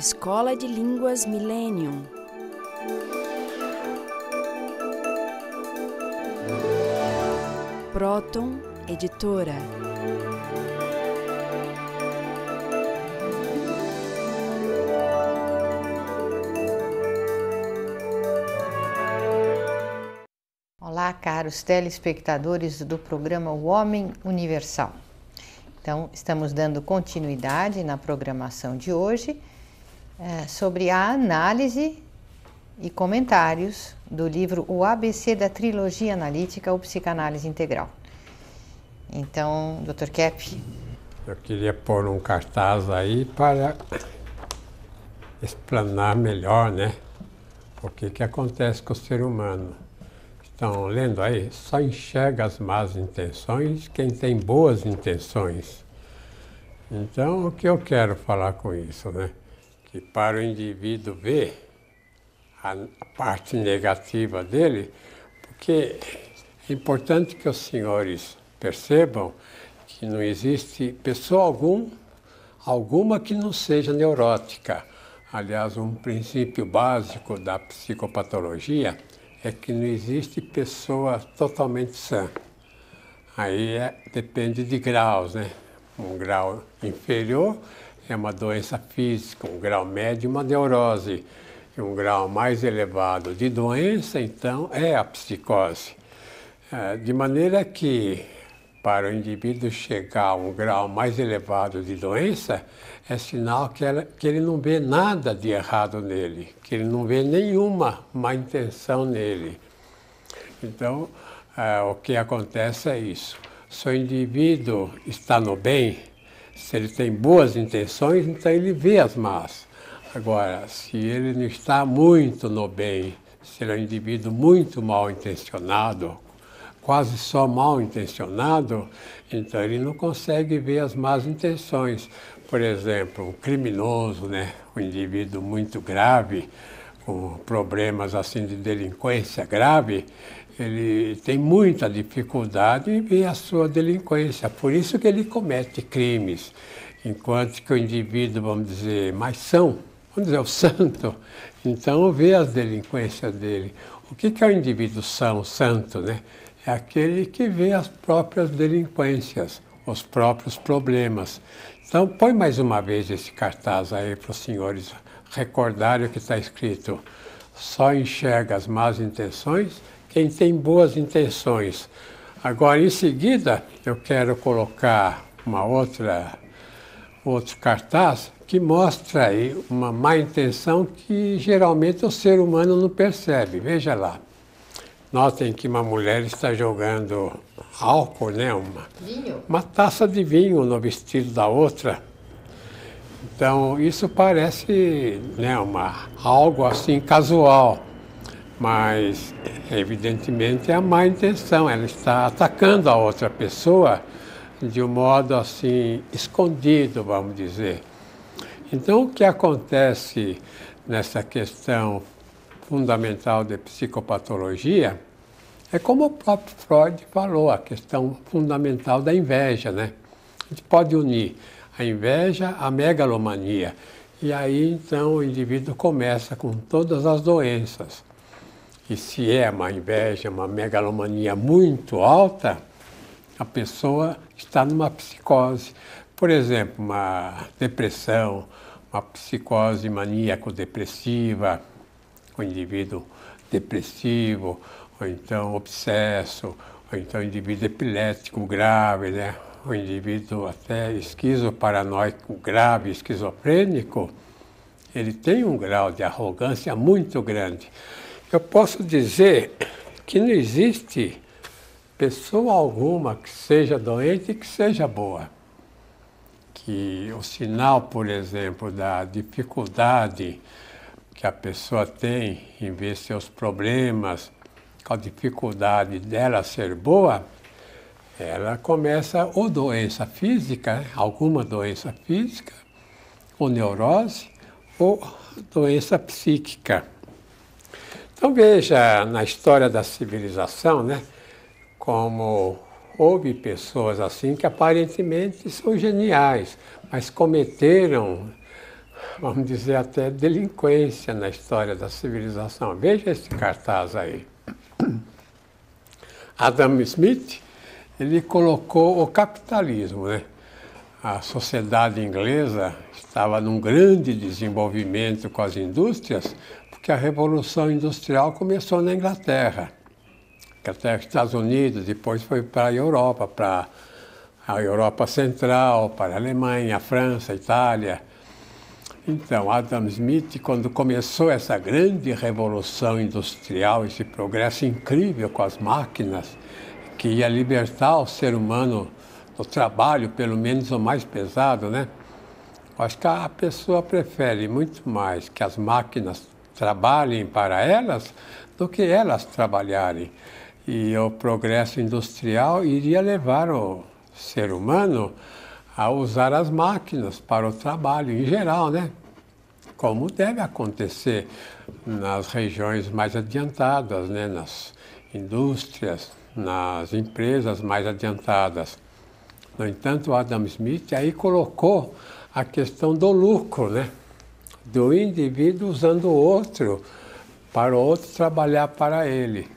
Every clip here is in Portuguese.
Escola de Línguas Millennium. Proton Editora. Olá, caros telespectadores do programa O Homem Universal. Então, estamos dando continuidade na programação de hoje é, sobre a análise e comentários do livro O ABC da Trilogia Analítica ou Psicanálise Integral. Então, Dr. Kep. Eu queria pôr um cartaz aí para explanar melhor, né? O que, que acontece com o ser humano. Estão lendo aí? Só enxerga as más intenções quem tem boas intenções. Então, o que eu quero falar com isso, né? Que para o indivíduo ver a parte negativa dele, porque é importante que os senhores percebam que não existe pessoa algum, alguma que não seja neurótica. Aliás, um princípio básico da psicopatologia é que não existe pessoa totalmente sã. Aí é, depende de graus, né? Um grau inferior é uma doença física, um grau médio, uma neurose. E um grau mais elevado de doença, então, é a psicose. É, de maneira que, para o indivíduo chegar a um grau mais elevado de doença, é sinal que, ela, que ele não vê nada de errado nele, que ele não vê nenhuma má intenção nele. Então, é, o que acontece é isso. Se o indivíduo está no bem, se ele tem boas intenções, então ele vê as más. Agora, se ele não está muito no bem, se ele é um indivíduo muito mal intencionado, quase só mal intencionado, então ele não consegue ver as más intenções por exemplo, um criminoso, né, um indivíduo muito grave, com problemas assim de delinquência grave, ele tem muita dificuldade em ver a sua delinquência, por isso que ele comete crimes. Enquanto que o indivíduo, vamos dizer, mais são, vamos dizer, o santo, então vê as delinquências dele. O que, que é o indivíduo são, santo, né? É aquele que vê as próprias delinquências, os próprios problemas. Então, põe mais uma vez esse cartaz aí para os senhores recordarem o que está escrito. Só enxerga as más intenções quem tem boas intenções. Agora, em seguida, eu quero colocar uma outra, outro cartaz que mostra aí uma má intenção que geralmente o ser humano não percebe. Veja lá. Notem que uma mulher está jogando álcool, né? Uma, Vinho? uma taça de vinho no vestido da outra. Então, isso parece né, uma, algo assim casual, mas evidentemente é a má intenção, ela está atacando a outra pessoa de um modo assim escondido, vamos dizer. Então, o que acontece nessa questão fundamental de psicopatologia é como o próprio Freud falou, a questão fundamental da inveja, né? A gente pode unir a inveja à megalomania. E aí, então, o indivíduo começa com todas as doenças. E se é uma inveja, uma megalomania muito alta, a pessoa está numa psicose. Por exemplo, uma depressão, uma psicose maníaco-depressiva, o indivíduo depressivo, ou então obsesso, ou então indivíduo epilético grave, né? o indivíduo até esquizoparanoico grave, esquizofrênico, ele tem um grau de arrogância muito grande. Eu posso dizer que não existe pessoa alguma que seja doente e que seja boa. Que o sinal, por exemplo, da dificuldade que a pessoa tem em ver seus problemas, com a dificuldade dela ser boa, ela começa ou doença física, alguma doença física, ou neurose, ou doença psíquica. Então veja na história da civilização, né, como houve pessoas assim que aparentemente são geniais, mas cometeram vamos dizer, até delinquência na história da civilização. Veja esse cartaz aí. Adam Smith, ele colocou o capitalismo, né? A sociedade inglesa estava num grande desenvolvimento com as indústrias, porque a Revolução Industrial começou na Inglaterra. Inglaterra, Estados Unidos, depois foi para a Europa, para a Europa Central, para a Alemanha, a França, a Itália. Então, Adam Smith, quando começou essa grande revolução industrial, esse progresso incrível com as máquinas, que ia libertar o ser humano do trabalho, pelo menos o mais pesado, né? Acho que a pessoa prefere muito mais que as máquinas trabalhem para elas do que elas trabalharem. E o progresso industrial iria levar o ser humano a usar as máquinas para o trabalho em geral, né? Como deve acontecer nas regiões mais adiantadas, né? nas indústrias, nas empresas mais adiantadas. No entanto, Adam Smith aí colocou a questão do lucro, né? Do indivíduo usando o outro para o outro trabalhar para ele.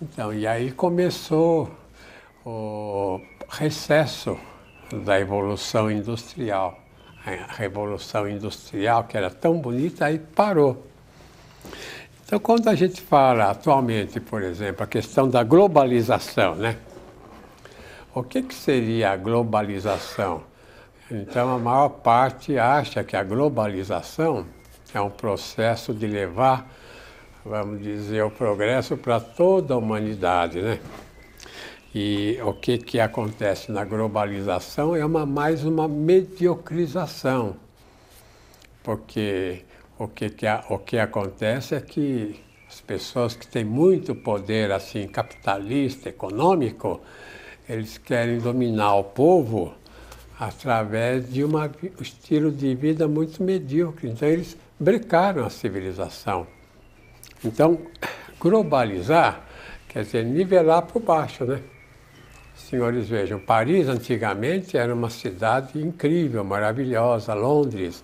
Então, e aí começou o recesso da evolução industrial. A revolução industrial, que era tão bonita, aí parou. Então, quando a gente fala atualmente, por exemplo, a questão da globalização, né? O que, que seria a globalização? Então, a maior parte acha que a globalização é um processo de levar, vamos dizer, o progresso para toda a humanidade, né? E o que, que acontece na globalização é uma, mais uma mediocrização, porque o que, que, o que acontece é que as pessoas que têm muito poder assim capitalista, econômico, eles querem dominar o povo através de um estilo de vida muito medíocre. Então eles brecaram a civilização. Então, globalizar quer dizer nivelar por baixo, né? Senhores, vejam, Paris antigamente era uma cidade incrível, maravilhosa, Londres.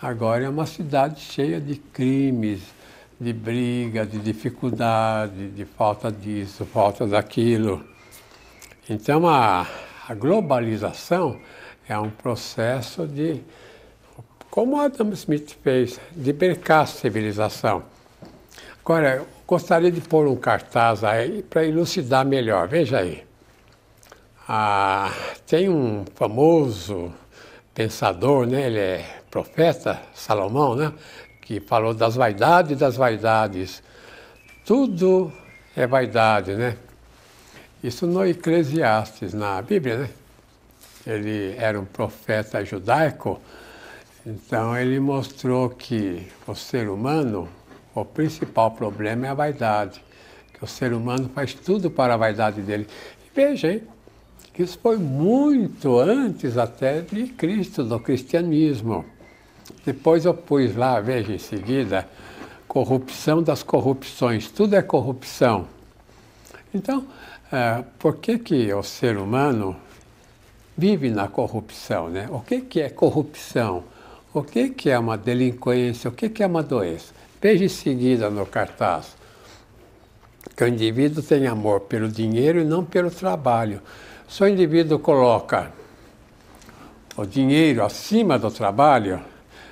Agora é uma cidade cheia de crimes, de briga, de dificuldade, de falta disso, falta daquilo. Então a, a globalização é um processo de, como Adam Smith fez, de brecar a civilização. Agora, gostaria de pôr um cartaz aí para elucidar melhor. Veja aí. Ah, tem um famoso pensador, né? ele é profeta, Salomão, né? que falou das vaidades das vaidades. Tudo é vaidade, né? Isso no Eclesiastes, na Bíblia, né? Ele era um profeta judaico, então ele mostrou que o ser humano, o principal problema é a vaidade, que o ser humano faz tudo para a vaidade dele. E veja, hein? Isso foi muito antes até de Cristo, do cristianismo. Depois eu pus lá, veja em seguida, corrupção das corrupções, tudo é corrupção. Então, é, por que, que o ser humano vive na corrupção? Né? O que, que é corrupção? O que, que é uma delinquência? O que, que é uma doença? Veja em seguida no cartaz que o indivíduo tem amor pelo dinheiro e não pelo trabalho. Se o indivíduo coloca o dinheiro acima do trabalho,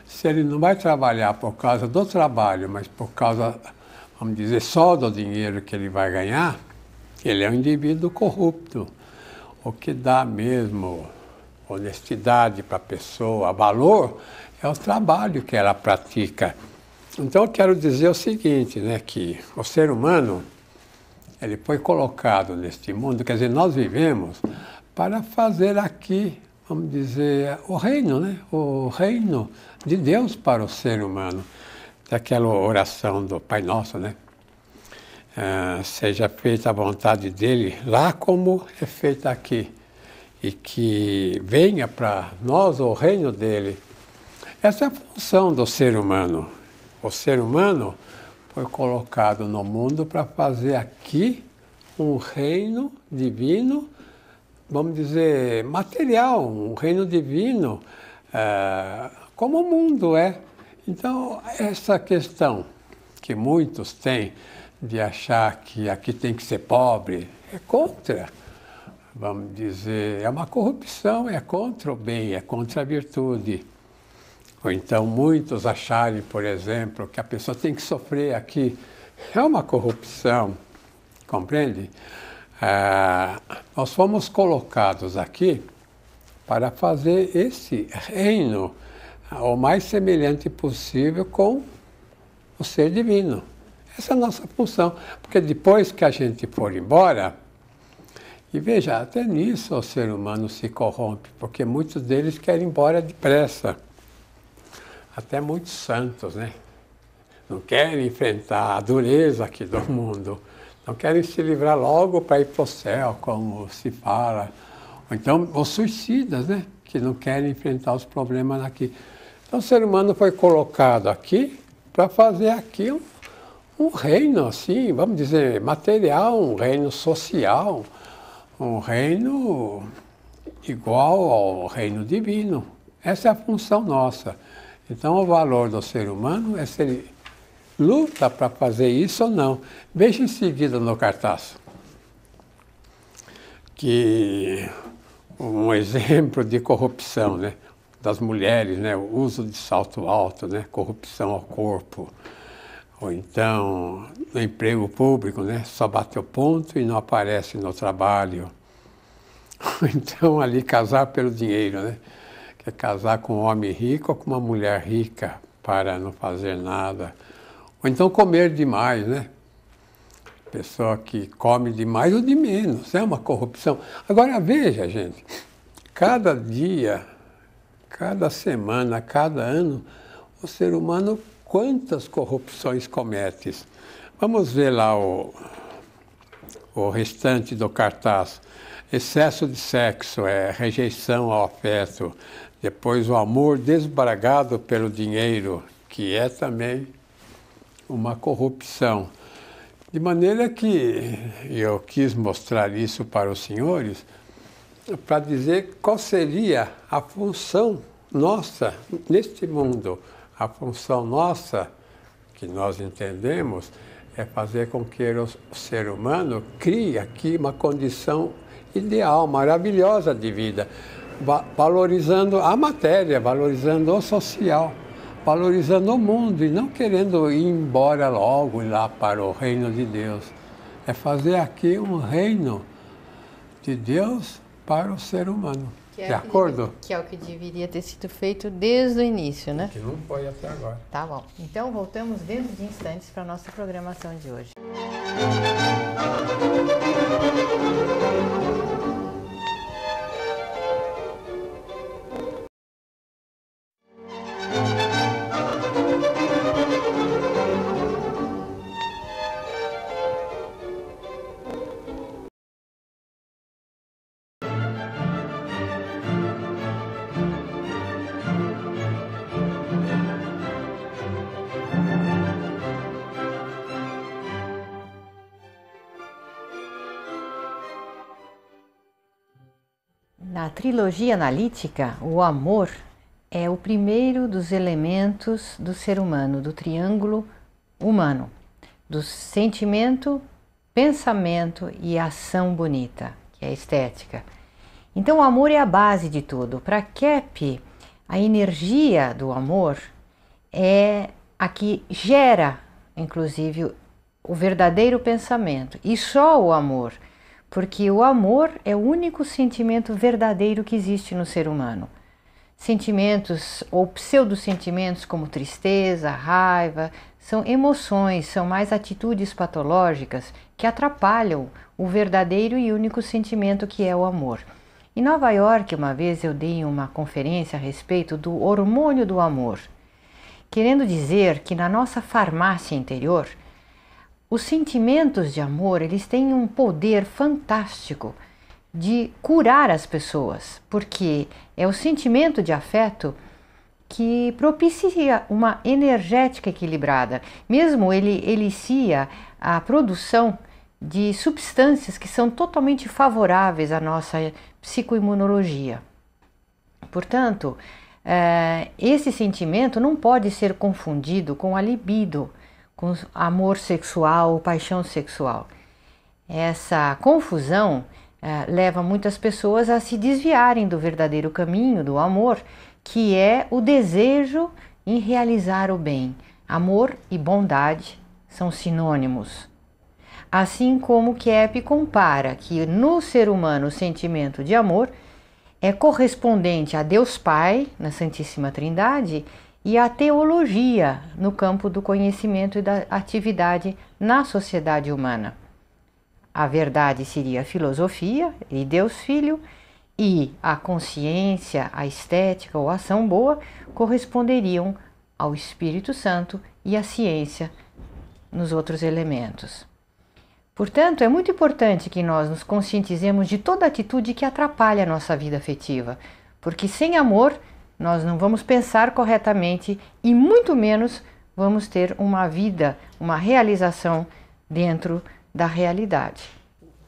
se ele não vai trabalhar por causa do trabalho, mas por causa, vamos dizer, só do dinheiro que ele vai ganhar, ele é um indivíduo corrupto. O que dá mesmo honestidade para a pessoa, valor, é o trabalho que ela pratica. Então eu quero dizer o seguinte, né, que o ser humano ele foi colocado neste mundo, quer dizer, nós vivemos para fazer aqui, vamos dizer, o reino, né? O reino de Deus para o ser humano. Daquela oração do Pai Nosso, né? Ah, seja feita a vontade dele lá como é feita aqui. E que venha para nós o reino dele. Essa é a função do ser humano. O ser humano foi colocado no mundo para fazer aqui um reino divino, vamos dizer, material, um reino divino, é, como o mundo é. Então, essa questão que muitos têm de achar que aqui tem que ser pobre é contra, vamos dizer, é uma corrupção, é contra o bem, é contra a virtude. Ou então muitos acharem, por exemplo, que a pessoa tem que sofrer aqui. É uma corrupção, compreende? Ah, nós fomos colocados aqui para fazer esse reino o mais semelhante possível com o ser divino. Essa é a nossa função, porque depois que a gente for embora, e veja, até nisso o ser humano se corrompe, porque muitos deles querem ir embora depressa. Até muitos santos, né? Não querem enfrentar a dureza aqui do mundo. Não querem se livrar logo para ir para o céu, como se fala. Ou então os suicidas, né? Que não querem enfrentar os problemas aqui. Então o ser humano foi colocado aqui para fazer aqui um, reino, assim, vamos dizer, material, um reino social, um reino igual ao reino divino. Essa é a função nossa. Então, o valor do ser humano é se ele luta para fazer isso ou não. Veja em seguida no cartaz que um exemplo de corrupção, né? das mulheres, né? o uso de salto alto, né? corrupção ao corpo. Ou então, no emprego público, né? só bate o ponto e não aparece no trabalho. Ou então, ali, casar pelo dinheiro, né? Quer casar com um homem rico ou com uma mulher rica para não fazer nada. Ou então, comer demais, né? Pessoa que come demais ou de menos, é uma corrupção. Agora, veja, gente, cada dia, cada semana, cada ano, o ser humano quantas corrupções comete. Vamos ver lá o, o restante do cartaz. Excesso de sexo é rejeição ao afeto. Depois o amor desbragado pelo dinheiro, que é também uma corrupção. De maneira que eu quis mostrar isso para os senhores, para dizer qual seria a função nossa neste mundo a função nossa, que nós entendemos, é fazer com que o ser humano crie aqui uma condição ideal, maravilhosa de vida, valorizando a matéria, valorizando o social, valorizando o mundo e não querendo ir embora logo lá para o reino de Deus. É fazer aqui um reino de Deus para o ser humano. Que é de acordo? Que, que é o que deveria ter sido feito desde o início, né? Que não foi até agora. Tá bom. Então voltamos dentro de instantes para a nossa programação de hoje. Na trilogia analítica, o amor é o primeiro dos elementos do ser humano, do triângulo humano, do sentimento, pensamento e ação bonita, que é a estética. Então, o amor é a base de tudo. Para Kep, a energia do amor é a que gera, inclusive, o verdadeiro pensamento. E só o amor porque o amor é o único sentimento verdadeiro que existe no ser humano. Sentimentos ou pseudo-sentimentos como tristeza, raiva, são emoções, são mais atitudes patológicas que atrapalham o verdadeiro e único sentimento que é o amor. Em Nova York, uma vez eu dei uma conferência a respeito do hormônio do amor, querendo dizer que na nossa farmácia interior os sentimentos de amor, eles têm um poder fantástico de curar as pessoas, porque é o sentimento de afeto que propicia uma energética equilibrada. Mesmo ele elicia a produção de substâncias que são totalmente favoráveis à nossa psicoimunologia. Portanto, é, esse sentimento não pode ser confundido com a libido, com amor sexual, paixão sexual. Essa confusão é, leva muitas pessoas a se desviarem do verdadeiro caminho do amor, que é o desejo em realizar o bem. Amor e bondade são sinônimos. Assim como Kep compara que no ser humano o sentimento de amor é correspondente a Deus Pai, na Santíssima Trindade, e à teologia, no campo do conhecimento e da atividade na sociedade humana. A verdade seria a filosofia e Deus Filho, e a consciência, a estética ou a ação boa corresponderiam ao Espírito Santo e à ciência nos outros elementos. Portanto, é muito importante que nós nos conscientizemos de toda atitude que atrapalha a nossa vida afetiva, porque sem amor nós não vamos pensar corretamente e muito menos vamos ter uma vida, uma realização dentro da realidade.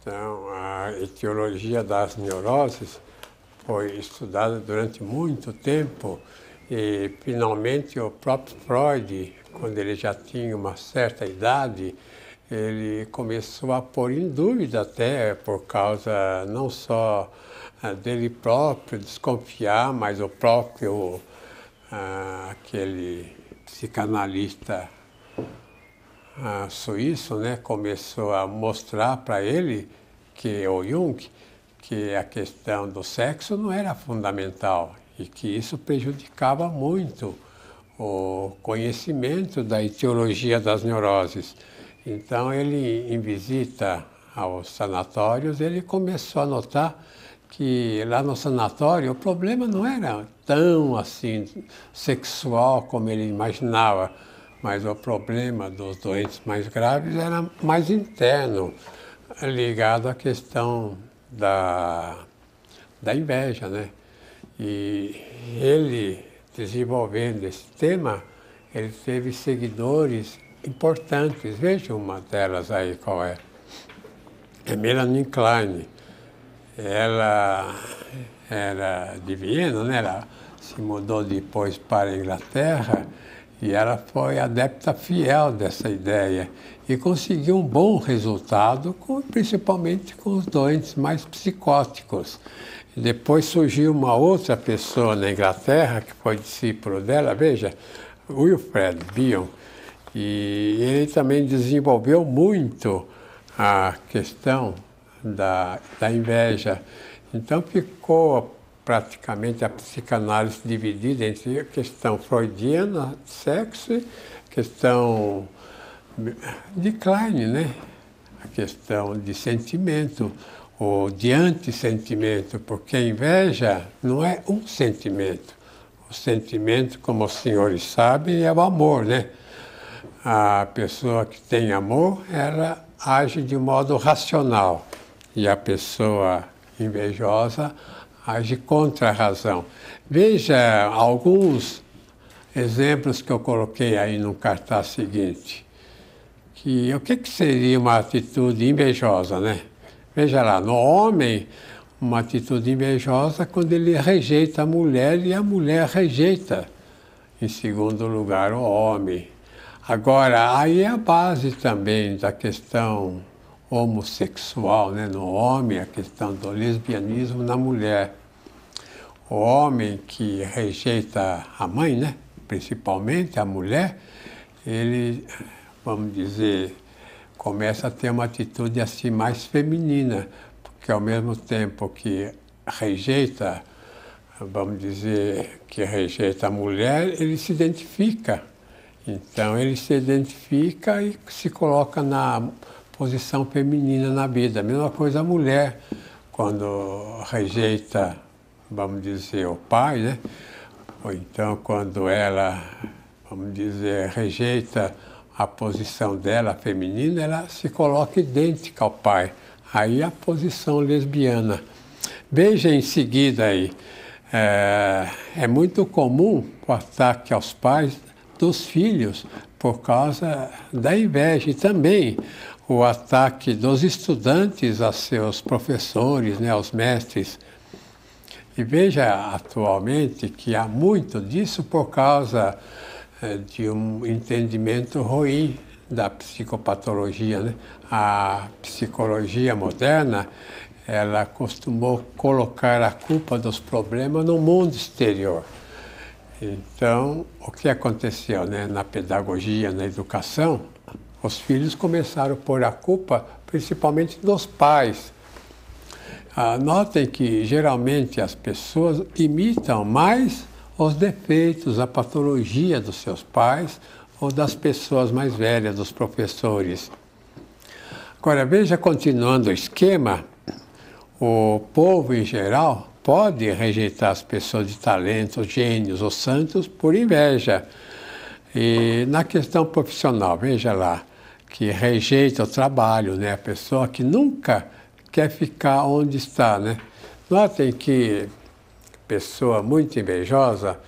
Então, a etiologia das neuroses foi estudada durante muito tempo e finalmente o próprio Freud, quando ele já tinha uma certa idade, ele começou a pôr em dúvida até por causa não só dele próprio desconfiar, mas o próprio ah, aquele psicanalista ah, suíço, né, começou a mostrar para ele que o Jung que a questão do sexo não era fundamental e que isso prejudicava muito o conhecimento da etiologia das neuroses. Então ele, em visita aos sanatórios, ele começou a notar que lá no sanatório o problema não era tão assim sexual como ele imaginava, mas o problema dos doentes mais graves era mais interno, ligado à questão da, da inveja, né? E ele desenvolvendo esse tema, ele teve seguidores importantes. Veja uma delas aí qual é. É Melanie Klein. Ela era de Viena, né? Ela se mudou depois para a Inglaterra e ela foi adepta fiel dessa ideia e conseguiu um bom resultado, com, principalmente com os doentes mais psicóticos. Depois surgiu uma outra pessoa na Inglaterra, que foi discípulo dela, veja, Wilfred Bion, e ele também desenvolveu muito a questão da, da inveja. Então ficou praticamente a psicanálise dividida entre a questão freudiana, sexo, questão de Klein, né? A questão de sentimento ou de antissentimento, porque a inveja não é um sentimento. O sentimento, como os senhores sabem, é o amor, né? a pessoa que tem amor, ela age de modo racional e a pessoa invejosa age contra a razão. Veja alguns exemplos que eu coloquei aí no cartaz seguinte. Que o que, que seria uma atitude invejosa, né? Veja lá, no homem, uma atitude invejosa quando ele rejeita a mulher e a mulher rejeita, em segundo lugar, o homem. Agora, aí é a base também da questão homossexual, né? no homem, a questão do lesbianismo na mulher. O homem que rejeita a mãe, né? principalmente a mulher, ele, vamos dizer, começa a ter uma atitude assim mais feminina, porque ao mesmo tempo que rejeita, vamos dizer, que rejeita a mulher, ele se identifica então ele se identifica e se coloca na posição feminina na vida. A mesma coisa a mulher, quando rejeita, vamos dizer, o pai, né? Ou então quando ela, vamos dizer, rejeita a posição dela feminina, ela se coloca idêntica ao pai. Aí a posição lesbiana. Veja em seguida aí, é, é muito comum o ataque aos pais dos filhos por causa da inveja e também o ataque dos estudantes a seus professores, né, aos mestres. E veja atualmente que há muito disso por causa eh, de um entendimento ruim da psicopatologia. Né? A psicologia moderna ela costumou colocar a culpa dos problemas no mundo exterior. Então, o que aconteceu né? na pedagogia, na educação, os filhos começaram a pôr a culpa principalmente dos pais. Ah, notem que geralmente as pessoas imitam mais os defeitos, a patologia dos seus pais ou das pessoas mais velhas, dos professores. Agora, veja, continuando o esquema, o povo em geral pode rejeitar as pessoas de talento, gênios ou santos por inveja. E na questão profissional, veja lá, que rejeita o trabalho, né? A pessoa que nunca quer ficar onde está, né? Notem que pessoa muito invejosa,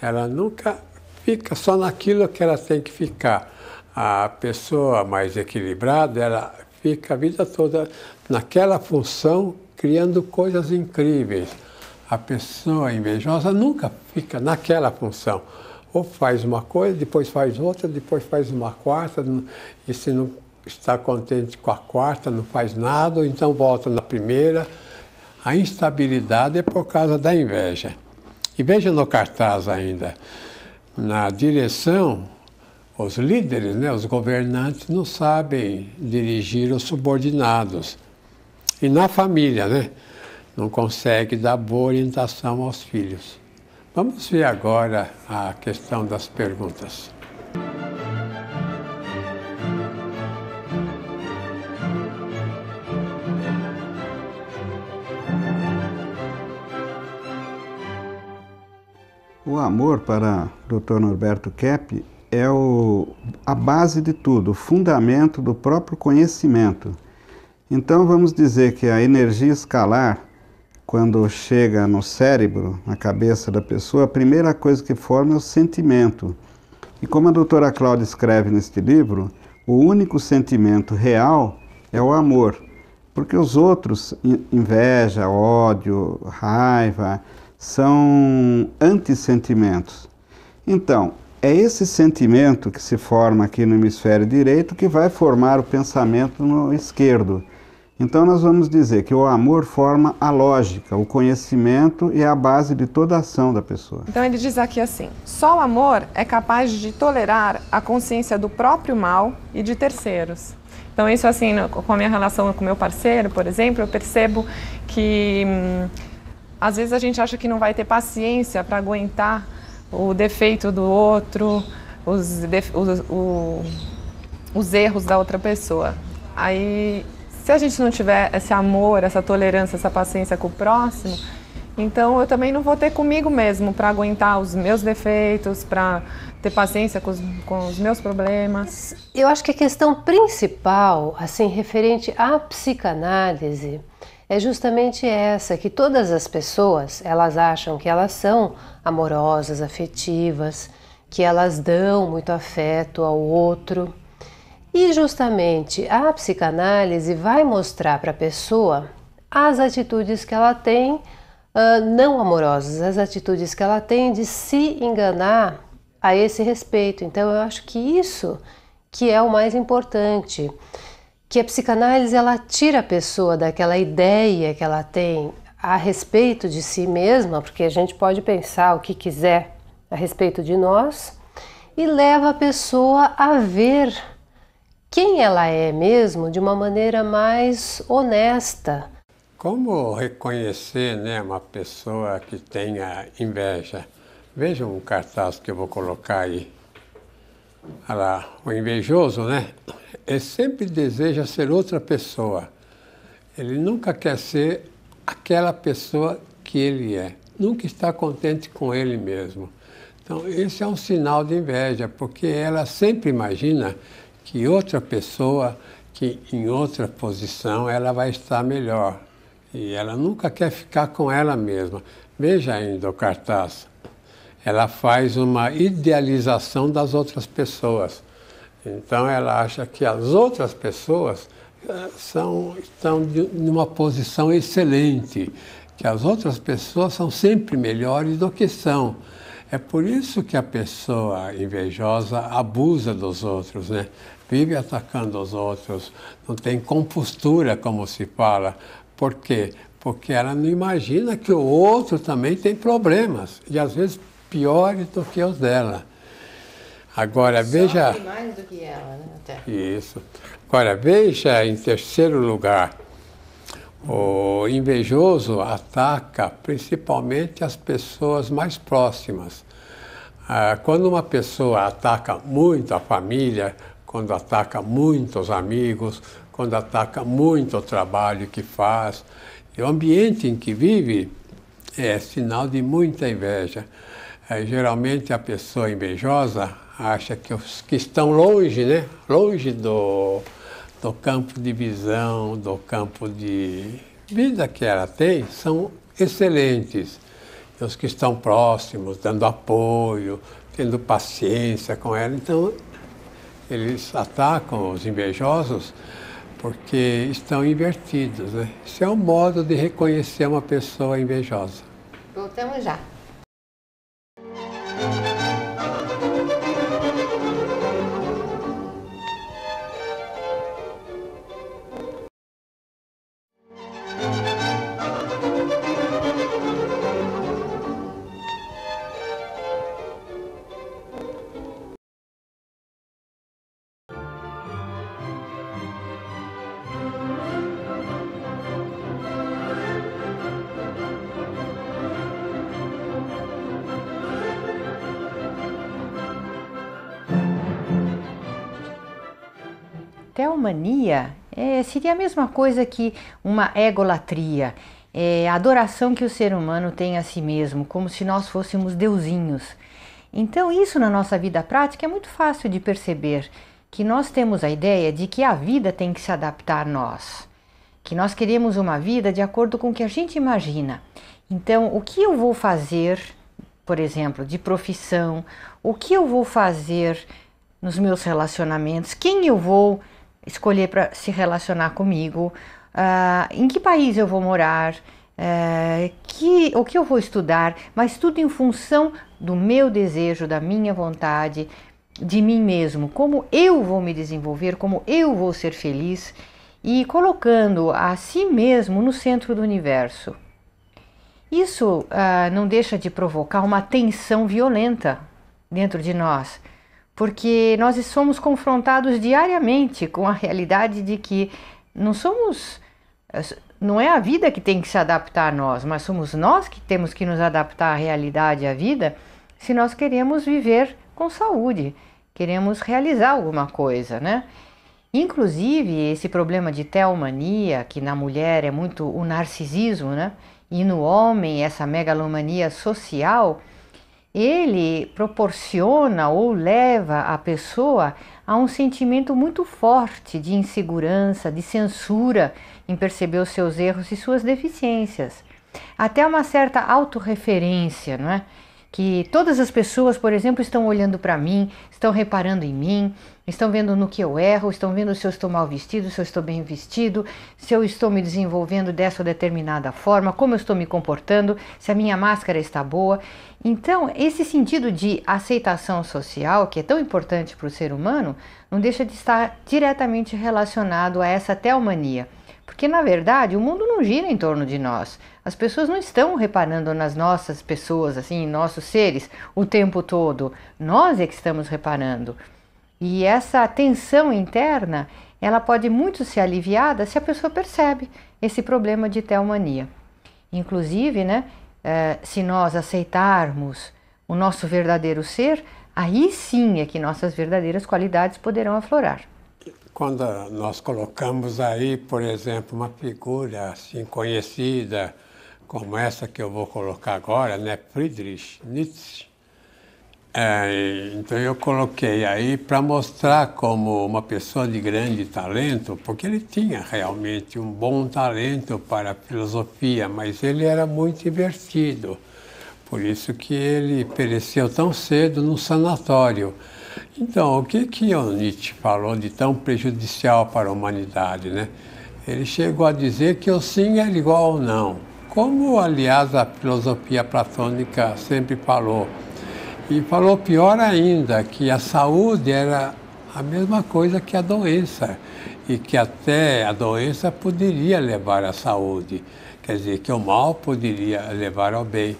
ela nunca fica só naquilo que ela tem que ficar. A pessoa mais equilibrada, ela fica a vida toda naquela função, criando coisas incríveis. A pessoa invejosa nunca fica naquela função ou faz uma coisa, depois faz outra, depois faz uma quarta, e se não está contente com a quarta, não faz nada, ou então volta na primeira. A instabilidade é por causa da inveja. E veja no cartaz ainda, na direção, os líderes, né, os governantes não sabem dirigir os subordinados. E na família, né, não consegue dar boa orientação aos filhos. Vamos ver agora a questão das perguntas. O amor para o Dr. Norberto Kepp é o, a base de tudo, o fundamento do próprio conhecimento. Então vamos dizer que a energia escalar quando chega no cérebro, na cabeça da pessoa, a primeira coisa que forma é o sentimento. E como a doutora Cláudia escreve neste livro, o único sentimento real é o amor, porque os outros, inveja, ódio, raiva, são antissentimentos. Então, é esse sentimento que se forma aqui no hemisfério direito que vai formar o pensamento no esquerdo. Então, nós vamos dizer que o amor forma a lógica, o conhecimento e a base de toda a ação da pessoa. Então, ele diz aqui assim: só o amor é capaz de tolerar a consciência do próprio mal e de terceiros. Então, isso, assim, com a minha relação com meu parceiro, por exemplo, eu percebo que hum, às vezes a gente acha que não vai ter paciência para aguentar o defeito do outro, os, os, os erros da outra pessoa. Aí se a gente não tiver esse amor, essa tolerância, essa paciência com o próximo, então eu também não vou ter comigo mesmo para aguentar os meus defeitos, para ter paciência com os, com os, meus problemas. Eu acho que a questão principal, assim, referente à psicanálise, é justamente essa, que todas as pessoas, elas acham que elas são amorosas, afetivas, que elas dão muito afeto ao outro, e justamente a psicanálise vai mostrar para a pessoa as atitudes que ela tem uh, não amorosas, as atitudes que ela tem de se enganar a esse respeito. Então eu acho que isso que é o mais importante, que a psicanálise ela tira a pessoa daquela ideia que ela tem a respeito de si mesma, porque a gente pode pensar o que quiser a respeito de nós, e leva a pessoa a ver quem ela é mesmo de uma maneira mais honesta. Como reconhecer né, uma pessoa que tenha inveja? Veja um cartaz que eu vou colocar aí. Olha lá, o invejoso, né? Ele sempre deseja ser outra pessoa. Ele nunca quer ser aquela pessoa que ele é. Nunca está contente com ele mesmo. Então, esse é um sinal de inveja, porque ela sempre imagina que outra pessoa que em outra posição ela vai estar melhor. E ela nunca quer ficar com ela mesma. Veja ainda o cartaz. Ela faz uma idealização das outras pessoas. Então ela acha que as outras pessoas eh, são, estão em uma posição excelente, que as outras pessoas são sempre melhores do que são. É por isso que a pessoa invejosa abusa dos outros, né? Vive atacando os outros, não tem compostura, como se fala. Por quê? Porque ela não imagina que o outro também tem problemas, e às vezes piores do que os dela. Agora veja. mais do que ela, né? Até. Isso. Agora veja em terceiro lugar. O invejoso ataca principalmente as pessoas mais próximas. Ah, quando uma pessoa ataca muito a família, quando ataca muito os amigos, quando ataca muito o trabalho que faz, o ambiente em que vive é sinal de muita inveja. É, geralmente a pessoa invejosa acha que os que estão longe, né? longe do, do campo de visão, do campo de vida que ela tem, são excelentes. Os que estão próximos, dando apoio, tendo paciência com ela. Então, eles atacam os invejosos porque estão invertidos. Né? É um modo de reconhecer uma pessoa invejosa. Voltamos já. Teomania é, seria a mesma coisa que uma egolatria, é, a adoração que o ser humano tem a si mesmo, como se nós fôssemos deusinhos. Então, isso na nossa vida prática é muito fácil de perceber que nós temos a ideia de que a vida tem que se adaptar a nós, que nós queremos uma vida de acordo com o que a gente imagina. Então, o que eu vou fazer, por exemplo, de profissão, o que eu vou fazer nos meus relacionamentos, quem eu vou escolher para se relacionar comigo, uh, em que país eu vou morar, uh, que, o que eu vou estudar, mas tudo em função do meu desejo, da minha vontade, de mim mesmo, como eu vou me desenvolver, como eu vou ser feliz e colocando a si mesmo no centro do universo. Isso uh, não deixa de provocar uma tensão violenta dentro de nós porque nós somos confrontados diariamente com a realidade de que não somos não é a vida que tem que se adaptar a nós, mas somos nós que temos que nos adaptar à realidade, à vida, se nós queremos viver com saúde, queremos realizar alguma coisa, né? Inclusive, esse problema de teomania, que na mulher é muito o narcisismo, né? E no homem, essa megalomania social, ele proporciona ou leva a pessoa a um sentimento muito forte de insegurança, de censura em perceber os seus erros e suas deficiências. Até uma certa autorreferência, não é? Que todas as pessoas, por exemplo, estão olhando para mim, estão reparando em mim, estão vendo no que eu erro, estão vendo se eu estou mal vestido, se eu estou bem vestido, se eu estou me desenvolvendo dessa ou determinada forma, como eu estou me comportando, se a minha máscara está boa. Então, esse sentido de aceitação social, que é tão importante para o ser humano, não deixa de estar diretamente relacionado a essa teomania. Porque, na verdade, o mundo não gira em torno de nós. As pessoas não estão reparando nas nossas pessoas, assim, em nossos seres, o tempo todo. Nós é que estamos reparando. E essa tensão interna, ela pode muito ser aliviada se a pessoa percebe esse problema de teomania. Inclusive, né, eh, se nós aceitarmos o nosso verdadeiro ser, aí sim é que nossas verdadeiras qualidades poderão aflorar. Quando nós colocamos aí, por exemplo, uma figura assim conhecida, como essa que eu vou colocar agora, né, Friedrich Nietzsche, é, então eu coloquei aí para mostrar como uma pessoa de grande talento, porque ele tinha realmente um bom talento para a filosofia, mas ele era muito invertido. Por isso que ele pereceu tão cedo no sanatório. Então, o que, que o Nietzsche falou de tão prejudicial para a humanidade, né? Ele chegou a dizer que o sim era igual ao não. como aliás a filosofia platônica sempre falou. E falou pior ainda, que a saúde era a mesma coisa que a doença, e que até a doença poderia levar à saúde, quer dizer, que o mal poderia levar ao bem.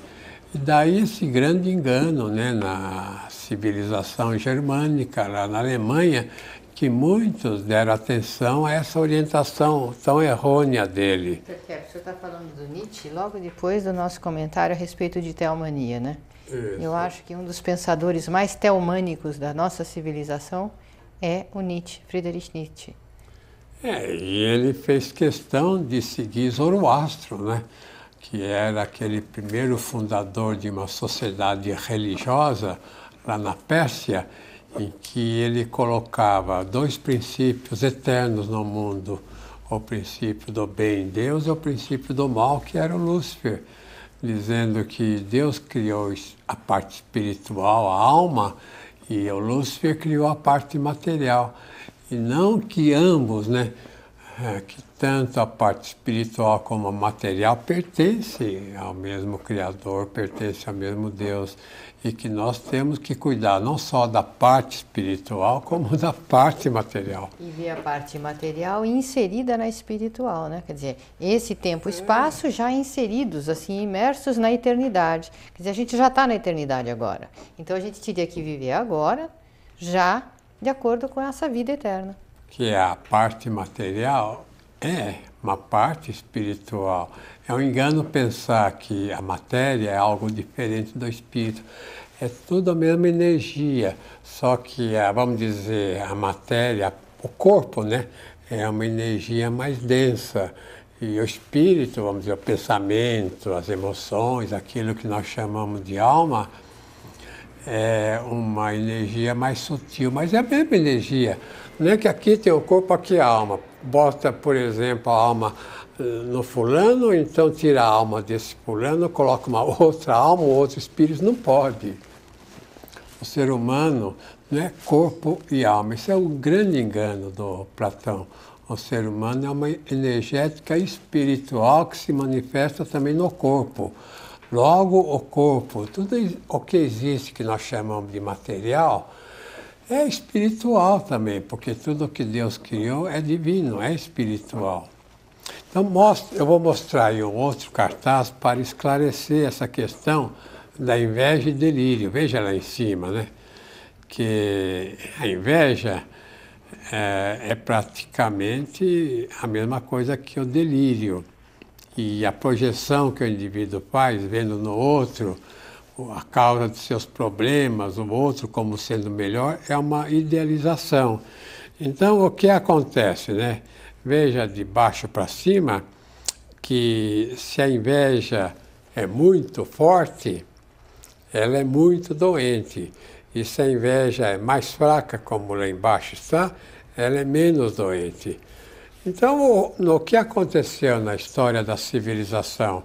E daí esse grande engano né, na civilização germânica, lá na Alemanha, que muitos deram atenção a essa orientação tão errônea dele. O senhor está falando do Nietzsche logo depois do nosso comentário a respeito de teomania, né? Isso. Eu acho que um dos pensadores mais teomânicos da nossa civilização é o Nietzsche, Friedrich Nietzsche. É, e ele fez questão de seguir Zoroastro, né? que era aquele primeiro fundador de uma sociedade religiosa lá na Pérsia, em que ele colocava dois princípios eternos no mundo, o princípio do bem em Deus e o princípio do mal, que era o Lúcifer, dizendo que Deus criou a parte espiritual, a alma, e o Lúcifer criou a parte material. E não que ambos, né, é, que tanto a parte espiritual como a material pertence ao mesmo Criador, pertence ao mesmo Deus e que nós temos que cuidar não só da parte espiritual, como da parte material. E ver a parte material inserida na espiritual, né? Quer dizer, esse tempo e espaço já inseridos, assim, imersos na eternidade. Quer dizer, a gente já está na eternidade agora. Então a gente teria que viver agora, já de acordo com essa vida eterna. Que é a parte material é uma parte espiritual. É um engano pensar que a matéria é algo diferente do espírito. É tudo a mesma energia, só que, a, vamos dizer, a matéria, o corpo, né, é uma energia mais densa. E o espírito, vamos dizer, o pensamento, as emoções, aquilo que nós chamamos de alma, é uma energia mais sutil, mas é a mesma energia. Não é que aqui tem o corpo, aqui a alma. Bota, por exemplo, a alma no fulano, então tira a alma desse fulano, coloca uma outra alma, um outro espírito, não pode. O ser humano não é corpo e alma. Isso é o grande engano do Platão. O ser humano é uma energética espiritual que se manifesta também no corpo. Logo, o corpo, tudo o que existe que nós chamamos de material, é espiritual também, porque tudo que Deus criou é divino, é espiritual. Então, mostro, eu vou mostrar aí um outro cartaz para esclarecer essa questão da inveja e delírio. Veja lá em cima, né? Que a inveja é, é praticamente a mesma coisa que o delírio. E a projeção que o indivíduo faz, vendo no outro a causa de seus problemas, o outro como sendo melhor, é uma idealização. Então, o que acontece, né? Veja de baixo para cima que se a inveja é muito forte, ela é muito doente. E se a inveja é mais fraca, como lá embaixo está, ela é menos doente. Então, no que aconteceu na história da civilização,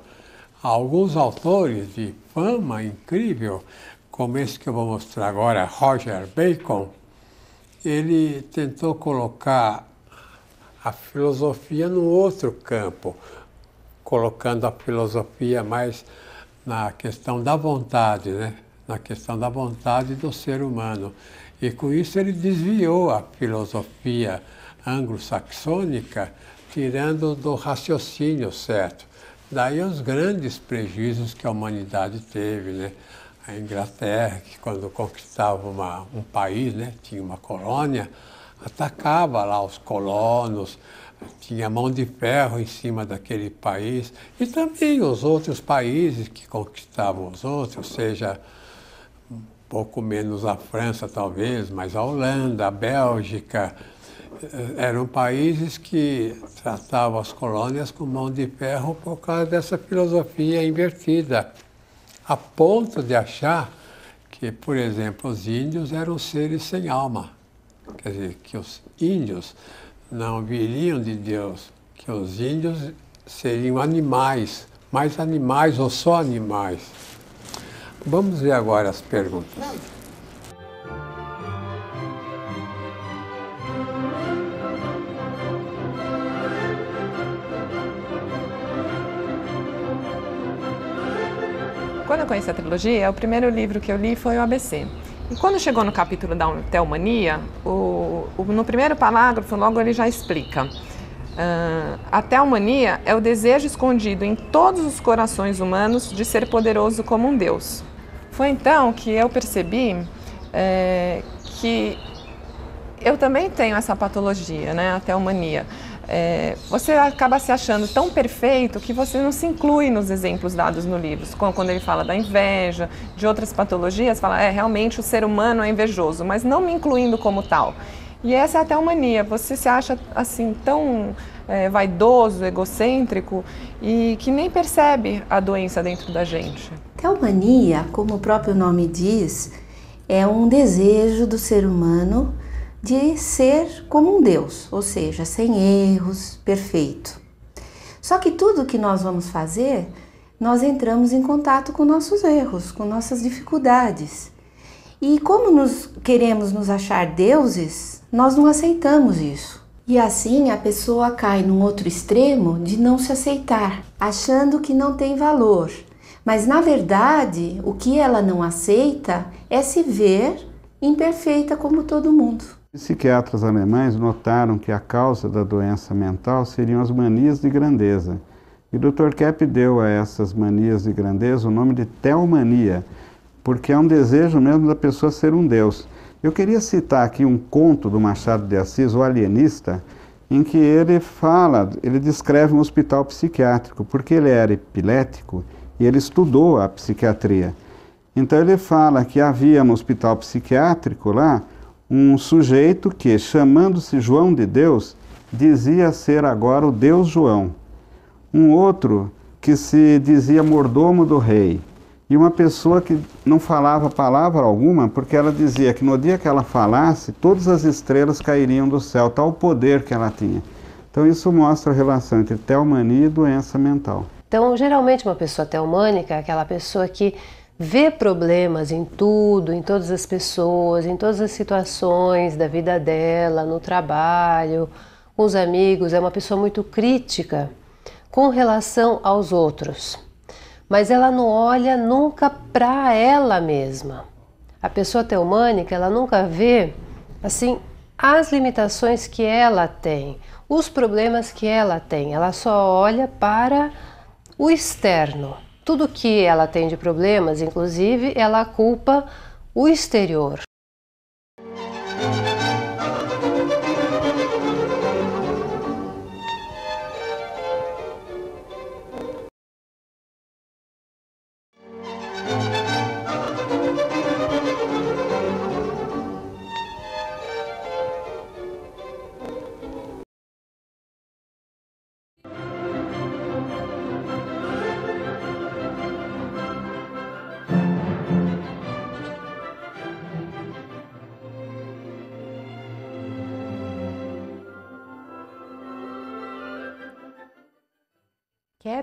alguns autores de fama incrível, como esse que eu vou mostrar agora, Roger Bacon, ele tentou colocar a filosofia no outro campo, colocando a filosofia mais na questão da vontade, né? na questão da vontade do ser humano. E com isso ele desviou a filosofia anglo-saxônica, tirando do raciocínio certo. Daí os grandes prejuízos que a humanidade teve, né? A Inglaterra, que quando conquistava uma, um país, né, tinha uma colônia, atacava lá os colonos, tinha mão de ferro em cima daquele país, e também os outros países que conquistavam os outros, seja um pouco menos a França talvez, mas a Holanda, a Bélgica, eh, eram países que tratavam as colônias com mão de ferro por causa dessa filosofia invertida, a ponto de achar que, por exemplo, os índios eram seres sem alma quer dizer, que os índios não viriam de Deus, que os índios seriam animais, mais animais ou só animais. Vamos ver agora as perguntas. quando eu conheci a trilogia, o primeiro livro que eu li foi o ABC. E quando chegou no capítulo da teomania, o, o, no primeiro parágrafo, logo ele já explica. Uh, a teomania é o desejo escondido em todos os corações humanos de ser poderoso como um Deus. Foi então que eu percebi é, que eu também tenho essa patologia, né, a teomania. É, você acaba se achando tão perfeito que você não se inclui nos exemplos dados no livro. Quando ele fala da inveja, de outras patologias, fala, é, realmente o ser humano é invejoso, mas não me incluindo como tal. E essa é até uma mania, você se acha assim tão é, vaidoso, egocêntrico e que nem percebe a doença dentro da gente. Teomania, como o próprio nome diz, é um desejo do ser humano de ser como um Deus, ou seja, sem erros, perfeito. Só que tudo que nós vamos fazer, nós entramos em contato com nossos erros, com nossas dificuldades. E como nos queremos nos achar deuses, nós não aceitamos isso. E assim a pessoa cai num outro extremo de não se aceitar, achando que não tem valor. Mas na verdade, o que ela não aceita é se ver imperfeita como todo mundo. Psiquiatras alemães notaram que a causa da doença mental seriam as manias de grandeza. E o Dr. Kepp deu a essas manias de grandeza o nome de teomania, porque é um desejo mesmo da pessoa ser um deus. Eu queria citar aqui um conto do Machado de Assis, O Alienista, em que ele fala, ele descreve um hospital psiquiátrico, porque ele era epilético e ele estudou a psiquiatria. Então ele fala que havia no hospital psiquiátrico lá um sujeito que, chamando-se João de Deus, dizia ser agora o Deus João. Um outro que se dizia mordomo do rei. E uma pessoa que não falava palavra alguma, porque ela dizia que no dia que ela falasse, todas as estrelas cairiam do céu, tal poder que ela tinha. Então isso mostra a relação entre teomania e doença mental. Então, geralmente uma pessoa teomânica é aquela pessoa que vê problemas em tudo, em todas as pessoas, em todas as situações da vida dela, no trabalho, com os amigos, é uma pessoa muito crítica com relação aos outros. Mas ela não olha nunca para ela mesma. A pessoa teomânica, ela nunca vê assim as limitações que ela tem, os problemas que ela tem. Ela só olha para o externo. Tudo que ela tem de problemas, inclusive, ela culpa o exterior.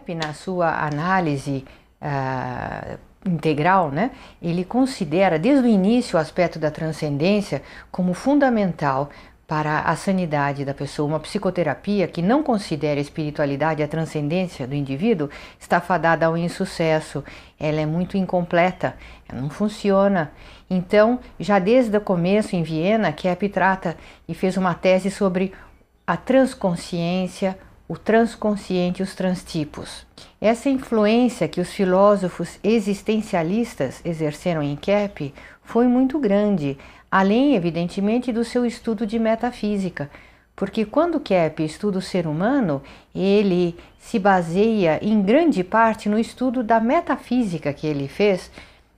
Kepp, na sua análise uh, integral, né, ele considera desde o início o aspecto da transcendência como fundamental para a sanidade da pessoa. Uma psicoterapia que não considera a espiritualidade a transcendência do indivíduo está fadada ao insucesso, ela é muito incompleta, não funciona. Então, já desde o começo em Viena, Kepp trata e fez uma tese sobre a transconsciência, o transconsciente e os transtipos. Essa influência que os filósofos existencialistas exerceram em Kepp foi muito grande, além, evidentemente, do seu estudo de metafísica, porque quando Kepp estuda o ser humano, ele se baseia em grande parte no estudo da metafísica que ele fez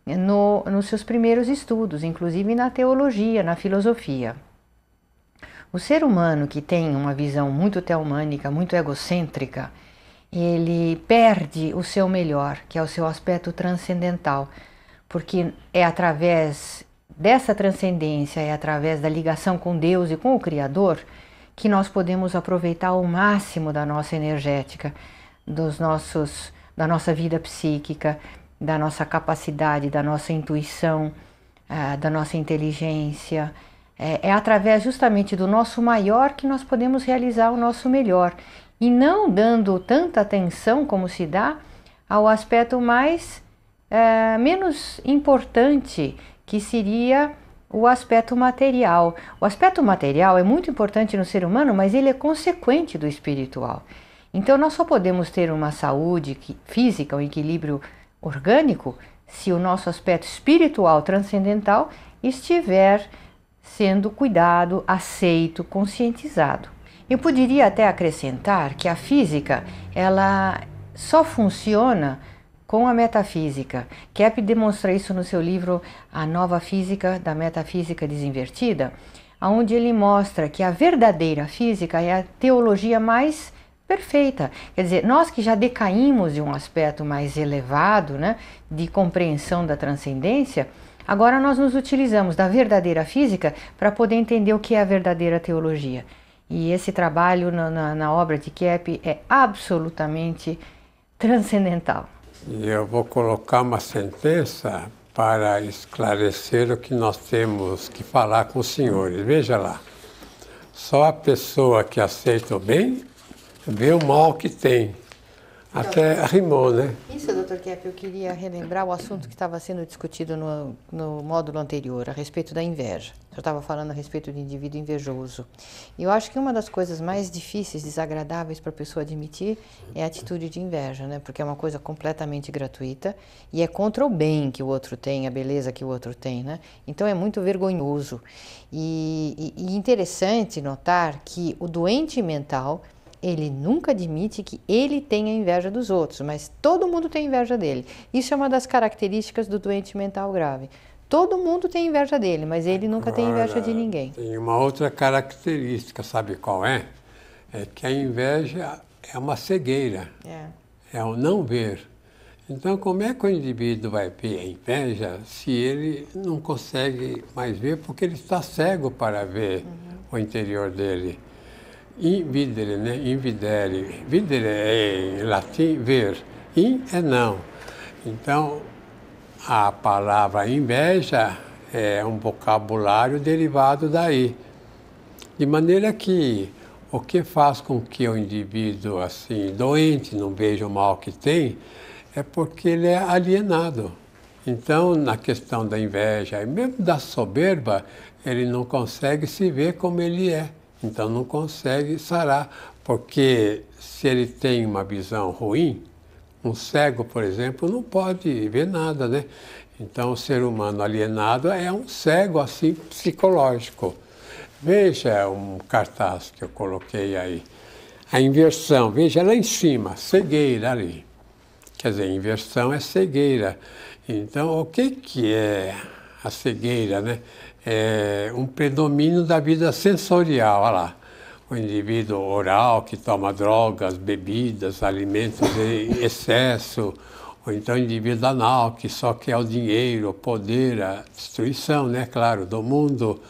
no, nos seus primeiros estudos, inclusive na teologia, na filosofia. O ser humano que tem uma visão muito teomânica, muito egocêntrica, ele perde o seu melhor, que é o seu aspecto transcendental, porque é através dessa transcendência, é através da ligação com Deus e com o Criador, que nós podemos aproveitar o máximo da nossa energética, dos nossos, da nossa vida psíquica, da nossa capacidade, da nossa intuição, ah, da nossa inteligência é, é através justamente do nosso maior que nós podemos realizar o nosso melhor e não dando tanta atenção como se dá ao aspecto mais é, menos importante, que seria o aspecto material. O aspecto material é muito importante no ser humano, mas ele é consequente do espiritual. Então, nós só podemos ter uma saúde física, um equilíbrio orgânico, se o nosso aspecto espiritual transcendental estiver sendo cuidado, aceito, conscientizado. Eu poderia até acrescentar que a física ela só funciona com a metafísica. Kepp demonstra isso no seu livro A Nova Física da Metafísica Desinvertida, onde ele mostra que a verdadeira física é a teologia mais perfeita. Quer dizer, nós que já decaímos de um aspecto mais elevado, né, de compreensão da transcendência, agora nós nos utilizamos da verdadeira física para poder entender o que é a verdadeira teologia. E esse trabalho na, na, na obra de Kepp é absolutamente transcendental. E eu vou colocar uma sentença para esclarecer o que nós temos que falar com os senhores. Veja lá. Só a pessoa que aceita o bem vê o mal que tem. Até rimou, né? Isso, doutor Kepp, eu queria relembrar o assunto que estava sendo discutido no, no módulo anterior, a respeito da inveja. Eu estava falando a respeito do indivíduo invejoso. E eu acho que uma das coisas mais difíceis, desagradáveis para a pessoa admitir é a atitude de inveja, né? Porque é uma coisa completamente gratuita e é contra o bem que o outro tem, a beleza que o outro tem, né? Então é muito vergonhoso. E, e, e interessante notar que o doente mental ele nunca admite que ele tenha inveja dos outros, mas todo mundo tem inveja dele. Isso é uma das características do doente mental grave. Todo mundo tem inveja dele, mas ele nunca Agora, tem inveja de ninguém. Tem uma outra característica, sabe qual é? É que a inveja é uma cegueira. É. É o não ver. Então, como é que o indivíduo vai ter a inveja se ele não consegue mais ver porque ele está cego para ver uhum. o interior dele? Invidere, né? Invidere. Videre é em latim ver. In é não. Então, a palavra inveja é um vocabulário derivado daí. De maneira que o que faz com que o indivíduo assim doente não veja o mal que tem é porque ele é alienado. Então, na questão da inveja e mesmo da soberba, ele não consegue se ver como ele é. Então não consegue sarar, porque se ele tem uma visão ruim, um cego, por exemplo, não pode ver nada, né? Então o ser humano alienado é um cego assim psicológico. Veja um cartaz que eu coloquei aí. A inversão, veja lá em cima, cegueira ali. Quer dizer, inversão é cegueira. Então, o que, que é a cegueira, né? É, um predomínio da vida sensorial. Olha lá, o indivíduo oral que toma drogas, bebidas, alimentos em excesso, ou então indivíduo anal que só quer o dinheiro, o poder, a destruição, né, claro, do mundo,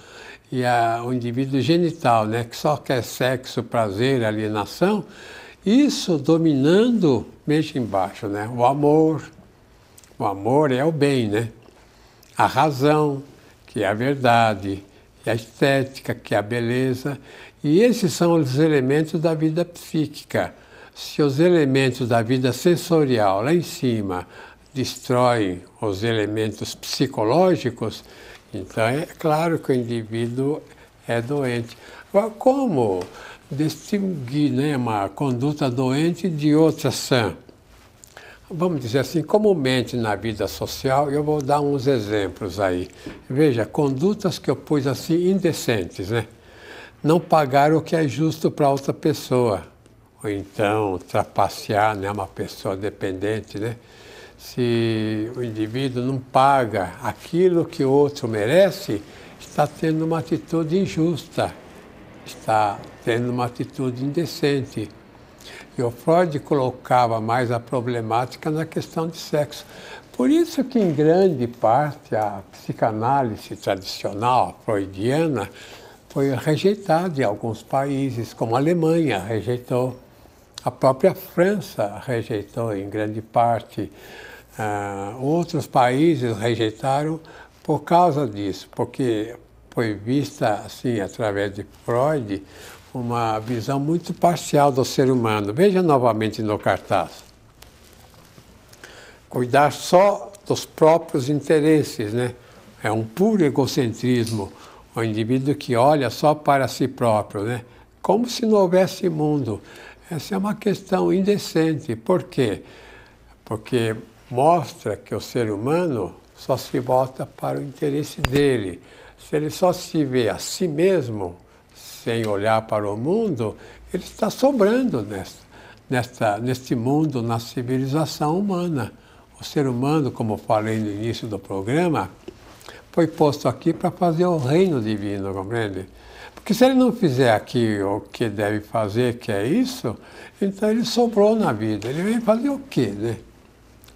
e a, o indivíduo genital, né, que só quer sexo, prazer, alienação, isso dominando, mexe embaixo, né, o amor, o amor é o bem, né, a razão, que é a verdade, e a estética, que é a beleza. E esses são os elementos da vida psíquica. Se os elementos da vida sensorial lá em cima destroem os elementos psicológicos, então é claro que o indivíduo é doente. Como distinguir né, uma conduta doente de outra sã? Vamos dizer assim, comumente na vida social, eu vou dar uns exemplos aí. Veja, condutas que eu pus assim indecentes, né? Não pagar o que é justo para outra pessoa, ou então trapacear, né, uma pessoa dependente, né? Se o indivíduo não paga aquilo que o outro merece, está tendo uma atitude injusta, está tendo uma atitude indecente. E o Freud colocava mais a problemática na questão de sexo. Por isso que, em grande parte, a psicanálise tradicional freudiana foi rejeitada em alguns países, como a Alemanha rejeitou, a própria França rejeitou em grande parte, uh, outros países rejeitaram por causa disso, porque foi vista assim através de Freud uma visão muito parcial do ser humano. Veja novamente no cartaz. Cuidar só dos próprios interesses, né? É um puro egocentrismo, o indivíduo que olha só para si próprio, né? Como se não houvesse mundo. Essa é uma questão indecente. Por quê? Porque mostra que o ser humano só se volta para o interesse dele. Se ele só se vê a si mesmo, sem olhar para o mundo, ele está sobrando neste mundo, na civilização humana. O ser humano, como falei no início do programa, foi posto aqui para fazer o reino divino, compreende? Porque se ele não fizer aqui o que deve fazer, que é isso, então ele sobrou na vida. Ele vem fazer o quê, né?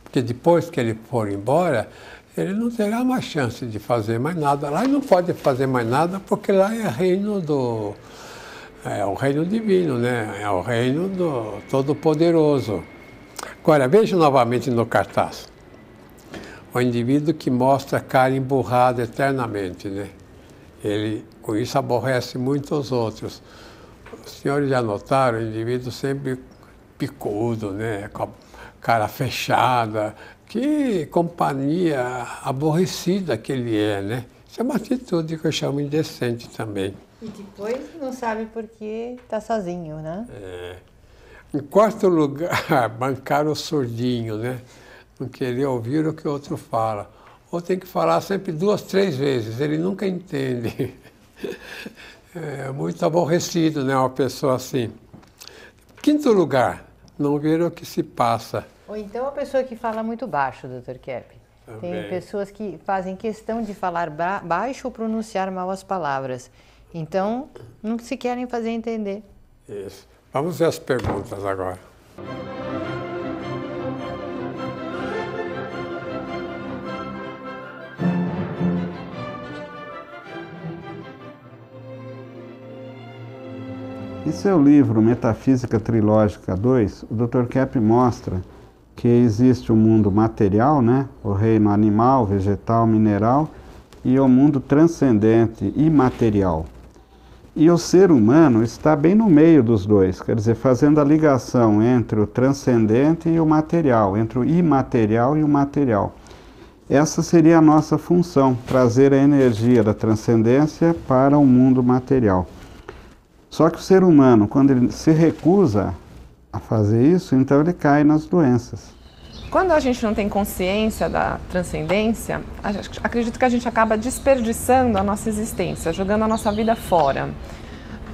Porque depois que ele for embora, ele não terá mais chance de fazer mais nada. Lá ele não pode fazer mais nada porque lá é reino do. É o reino divino, né? É o reino do Todo-Poderoso. Agora, veja novamente no cartaz. O indivíduo que mostra a cara emburrada eternamente, né? Ele, com isso, aborrece muito os outros. Os senhores já notaram, o indivíduo sempre picudo, né? Com a cara fechada, que companhia aborrecida que ele é, né? Isso é uma atitude que eu chamo indecente também. E depois não sabe por que está sozinho, né? É. Em quarto lugar, bancar o surdinho, né? Não querer ouvir o que o outro fala. Ou tem que falar sempre duas, três vezes, ele nunca entende. É muito aborrecido, né? Uma pessoa assim. Quinto lugar, não ver o que se passa ou então a pessoa que fala muito baixo, Dr. Kepp. Tem pessoas que fazem questão de falar ba baixo ou pronunciar mal as palavras. Então, não se querem fazer entender. Isso. Vamos ver as perguntas agora. Em seu livro Metafísica Trilógica 2, o Dr. Kepp mostra que existe o mundo material, né? o reino animal, vegetal, mineral, e o mundo transcendente, imaterial. E o ser humano está bem no meio dos dois, quer dizer, fazendo a ligação entre o transcendente e o material, entre o imaterial e o material. Essa seria a nossa função, trazer a energia da transcendência para o mundo material. Só que o ser humano, quando ele se recusa a fazer isso, então ele cai nas doenças. Quando a gente não tem consciência da transcendência, acredito que a gente acaba desperdiçando a nossa existência, jogando a nossa vida fora.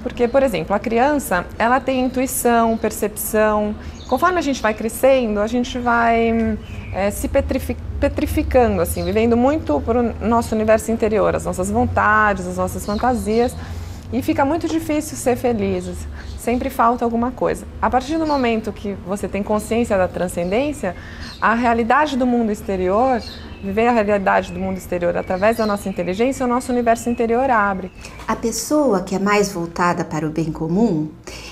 Porque, por exemplo, a criança, ela tem intuição, percepção. Conforme a gente vai crescendo, a gente vai é, se petrificando, assim, vivendo muito para o nosso universo interior, as nossas vontades, as nossas fantasias. E fica muito difícil ser felizes sempre falta alguma coisa. A partir do momento que você tem consciência da transcendência, a realidade do mundo exterior, viver a realidade do mundo exterior através da nossa inteligência, o nosso universo interior abre. A pessoa que é mais voltada para o bem comum,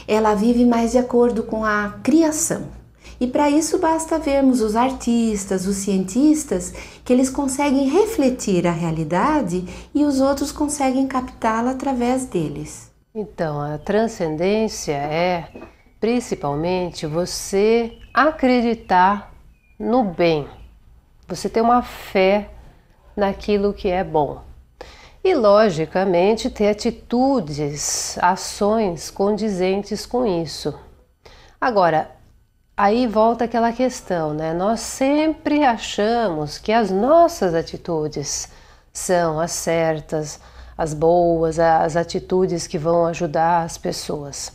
ela vive mais de acordo com a criação. E para isso basta vermos os artistas, os cientistas, que eles conseguem refletir a realidade e os outros conseguem captá-la através deles. Então, a transcendência é principalmente você acreditar no bem, você ter uma fé naquilo que é bom. E, logicamente, ter atitudes, ações condizentes com isso. Agora, aí volta aquela questão, né? Nós sempre achamos que as nossas atitudes são as certas, as boas, as atitudes que vão ajudar as pessoas.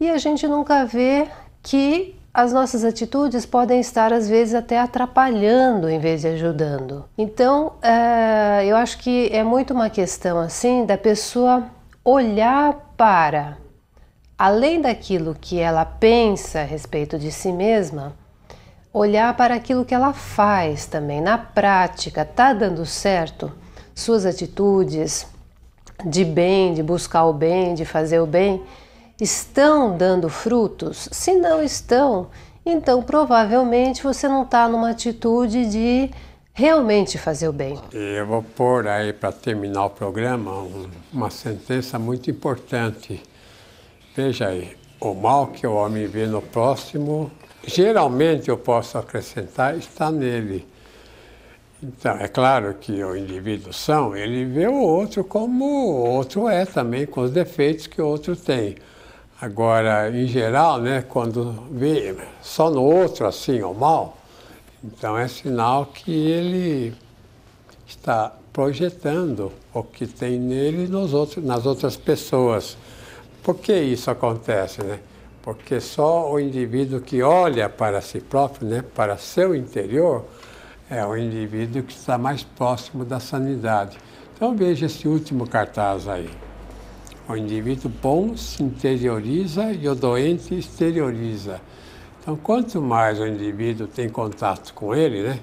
E a gente nunca vê que as nossas atitudes podem estar às vezes até atrapalhando em vez de ajudando. Então, é, eu acho que é muito uma questão assim da pessoa olhar para além daquilo que ela pensa a respeito de si mesma, olhar para aquilo que ela faz também na prática, tá dando certo? Suas atitudes, de bem, de buscar o bem, de fazer o bem, estão dando frutos? Se não estão, então provavelmente você não está numa atitude de realmente fazer o bem. Eu vou pôr aí para terminar o programa uma sentença muito importante. Veja aí, o mal que o homem vê no próximo, geralmente eu posso acrescentar, está nele. Então, é claro que o indivíduo são, ele vê o outro como o outro é também, com os defeitos que o outro tem. Agora, em geral, né, quando vê só no outro assim, o mal, então é sinal que ele está projetando o que tem nele nos outros, nas outras pessoas. Por que isso acontece, né? Porque só o indivíduo que olha para si próprio, né, para seu interior, é o indivíduo que está mais próximo da sanidade. Então veja esse último cartaz aí. O indivíduo bom se interioriza e o doente exterioriza. Então, quanto mais o indivíduo tem contato com ele, né,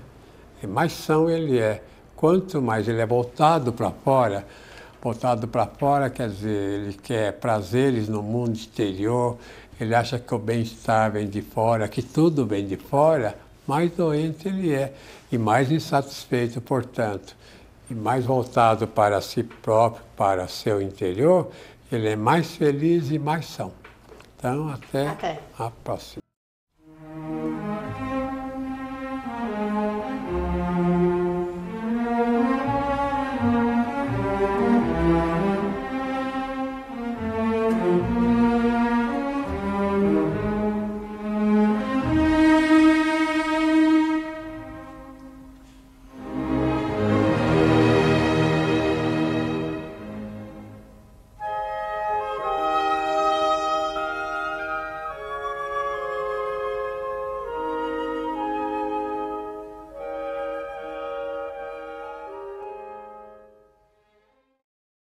mais são ele é. Quanto mais ele é voltado para fora, voltado para fora quer dizer, ele quer prazeres no mundo exterior, ele acha que o bem-estar vem de fora, que tudo vem de fora, mais doente ele é e mais insatisfeito, portanto, e mais voltado para si próprio, para seu interior, ele é mais feliz e mais são. Então, até, Até. a próxima.